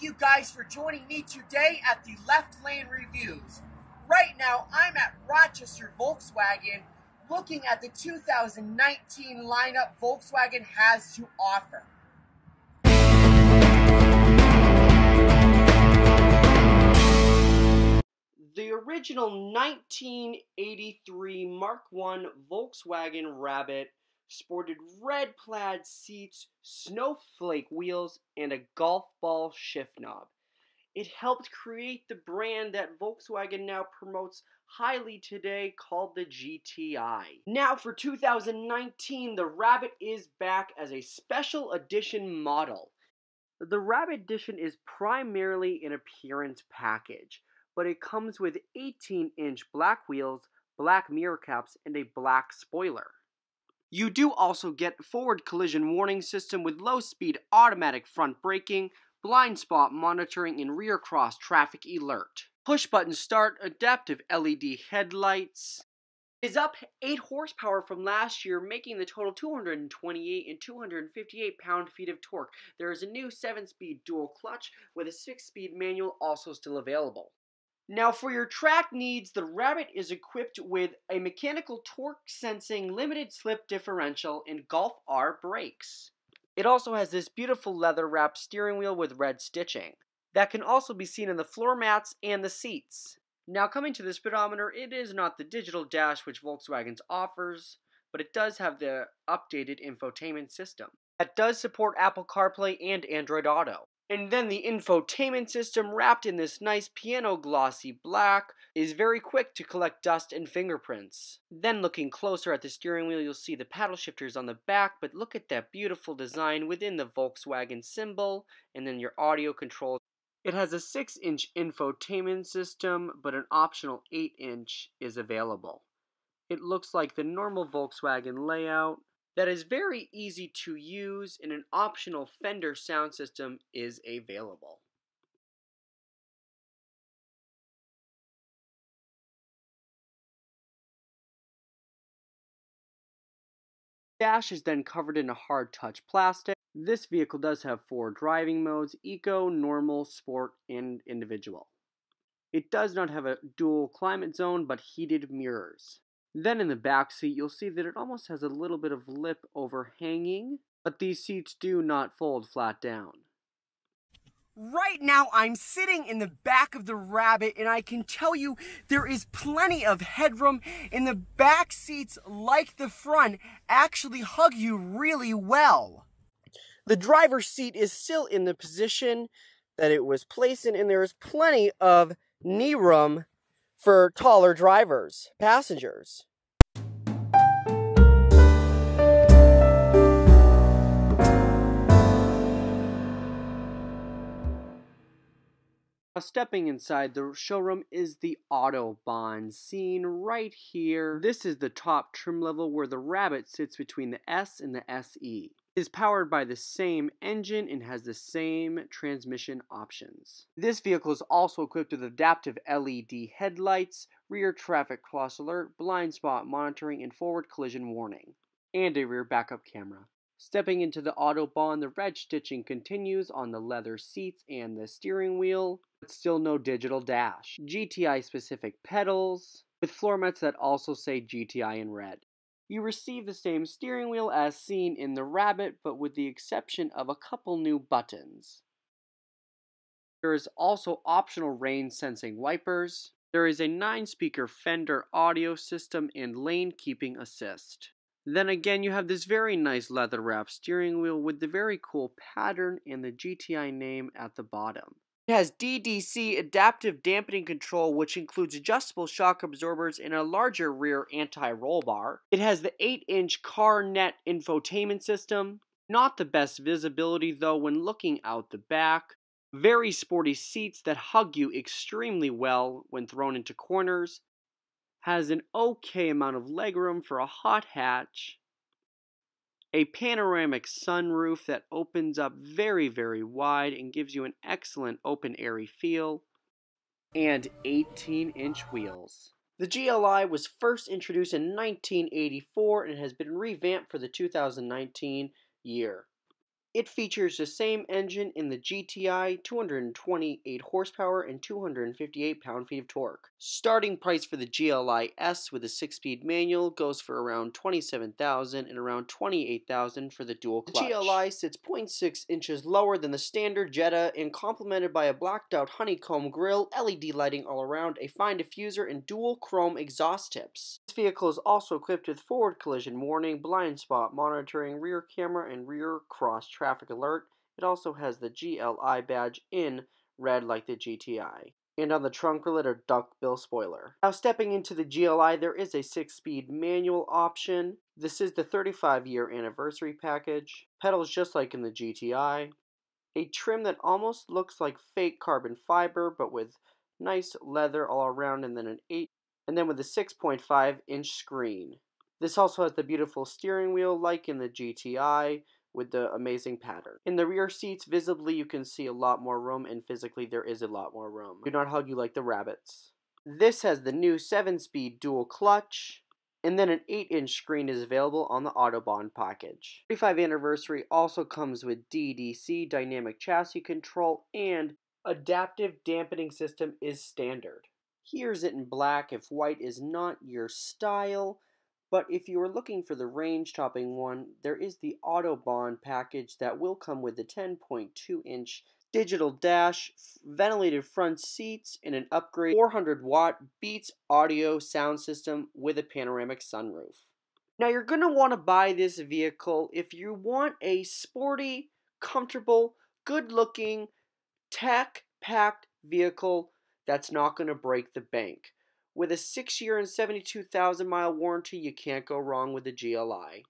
you guys for joining me today at the Left Lane Reviews. Right now, I'm at Rochester Volkswagen looking at the 2019 lineup Volkswagen has to offer. The original 1983 Mark I Volkswagen Rabbit sported red plaid seats, snowflake wheels, and a golf ball shift knob. It helped create the brand that Volkswagen now promotes highly today called the GTI. Now for 2019, the Rabbit is back as a special edition model. The Rabbit Edition is primarily an appearance package, but it comes with 18 inch black wheels, black mirror caps, and a black spoiler. You do also get forward collision warning system with low speed automatic front braking, blind spot monitoring, and rear cross traffic alert. Push button start, adaptive LED headlights. Is up 8 horsepower from last year, making the total 228 and 258 pound feet of torque. There is a new 7 speed dual clutch with a 6 speed manual also still available. Now for your track needs, the Rabbit is equipped with a mechanical torque sensing limited slip differential and Golf R brakes. It also has this beautiful leather wrapped steering wheel with red stitching. That can also be seen in the floor mats and the seats. Now coming to the speedometer, it is not the digital dash which Volkswagen offers, but it does have the updated infotainment system. That does support Apple CarPlay and Android Auto. And then the infotainment system, wrapped in this nice piano glossy black, is very quick to collect dust and fingerprints. Then looking closer at the steering wheel, you'll see the paddle shifters on the back, but look at that beautiful design within the Volkswagen symbol, and then your audio controls. It has a 6-inch infotainment system, but an optional 8-inch is available. It looks like the normal Volkswagen layout, that is very easy to use and an optional Fender sound system is available. dash is then covered in a hard touch plastic. This vehicle does have four driving modes, Eco, Normal, Sport, and Individual. It does not have a dual climate zone, but heated mirrors. Then in the back seat, you'll see that it almost has a little bit of lip overhanging, but these seats do not fold flat down. Right now, I'm sitting in the back of the Rabbit, and I can tell you there is plenty of headroom, and the back seats, like the front, actually hug you really well. The driver's seat is still in the position that it was placed in, and there is plenty of knee room for taller drivers, passengers. Uh, stepping inside the showroom is the Autobahn seen right here. This is the top trim level where the Rabbit sits between the S and the SE is powered by the same engine and has the same transmission options. This vehicle is also equipped with adaptive LED headlights, rear traffic cross alert, blind spot monitoring, and forward collision warning, and a rear backup camera. Stepping into the Autobahn, the red stitching continues on the leather seats and the steering wheel, but still no digital dash. GTI specific pedals, with floor mats that also say GTI in red. You receive the same steering wheel as seen in the Rabbit, but with the exception of a couple new buttons. There is also optional rain sensing wipers. There is a 9 speaker Fender audio system and lane keeping assist. Then again, you have this very nice leather wrap steering wheel with the very cool pattern and the GTI name at the bottom. It has DDC adaptive dampening control, which includes adjustable shock absorbers and a larger rear anti-roll bar. It has the 8-inch CarNet infotainment system. Not the best visibility though when looking out the back. Very sporty seats that hug you extremely well when thrown into corners. Has an okay amount of legroom for a hot hatch a panoramic sunroof that opens up very, very wide and gives you an excellent open airy feel, and 18 inch wheels. The GLI was first introduced in 1984 and has been revamped for the 2019 year. It features the same engine in the GTI, 228 horsepower and 258 pound-feet of torque. Starting price for the GLI S with a 6-speed manual goes for around 27000 and around 28000 for the dual clutch. The GLI sits 0.6 inches lower than the standard Jetta and complemented by a blacked out honeycomb grille, LED lighting all around, a fine diffuser, and dual chrome exhaust tips. This vehicle is also equipped with forward collision warning, blind spot monitoring, rear camera, and rear cross traffic alert. It also has the GLI badge in red like the GTI. And on the trunk lid a duckbill spoiler. Now stepping into the GLI, there is a 6-speed manual option. This is the 35 year anniversary package. Pedals just like in the GTI. A trim that almost looks like fake carbon fiber, but with nice leather all around, and then an 8, and then with a 6.5 inch screen. This also has the beautiful steering wheel like in the GTI, with the amazing pattern. In the rear seats, visibly you can see a lot more room and physically there is a lot more room. Do not hug you like the rabbits. This has the new 7-speed dual clutch, and then an 8-inch screen is available on the Autobahn package. 35 anniversary also comes with DDC dynamic chassis control and adaptive dampening system is standard. Here's it in black if white is not your style. But if you are looking for the range topping one, there is the Autobahn package that will come with the 10.2 inch digital dash, ventilated front seats, and an upgrade 400 watt Beats audio sound system with a panoramic sunroof. Now you're going to want to buy this vehicle if you want a sporty, comfortable, good looking, tech packed vehicle that's not going to break the bank. With a 6 year and 72,000 mile warranty, you can't go wrong with the GLI.